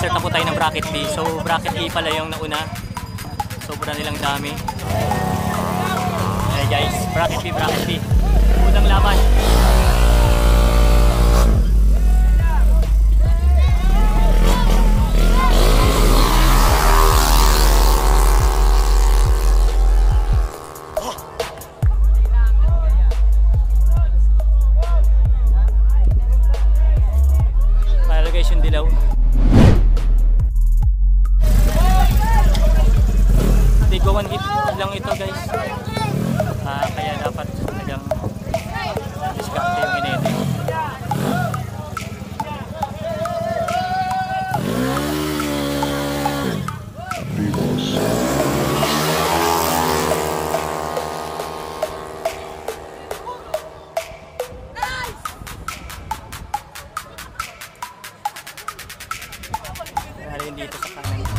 nag-start tayo ng bracket B. So bracket A pala yung nauna. Sobra nilang dami. Hey guys, bracket B, bracket B. Unang laban. uh, kaya dapat talagang ini ini. Hari dito sa kanan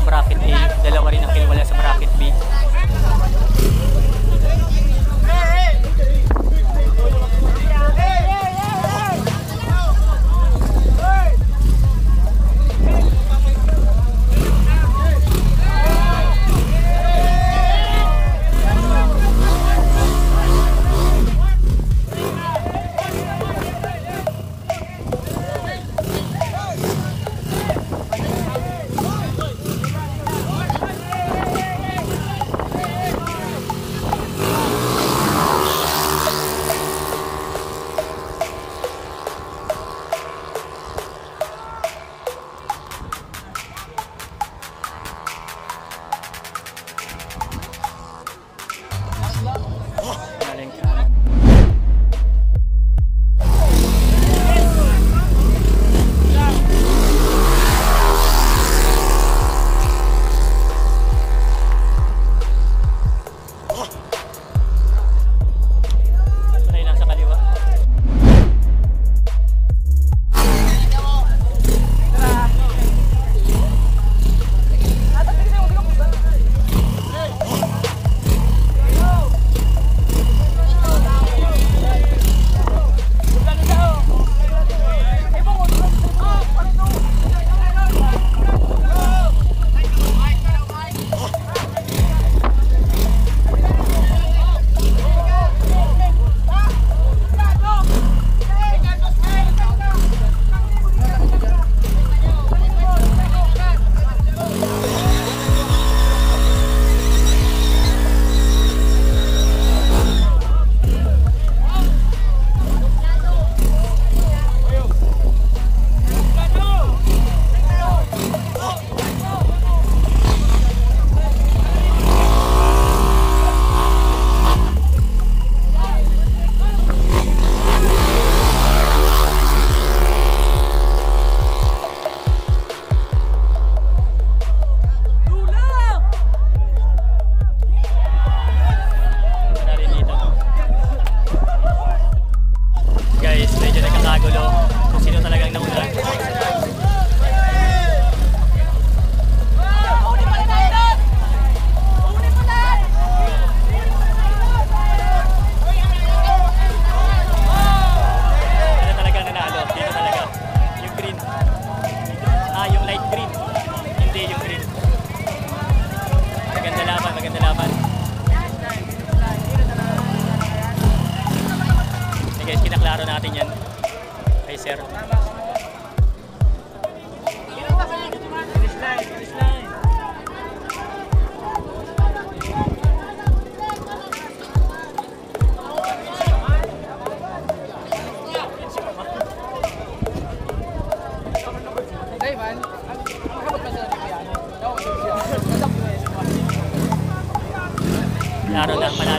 sa bracket A, dalawa rin ang kinuwala sa bracket B. kinaklaro natin yan. Kay sir. Klaro na, panalo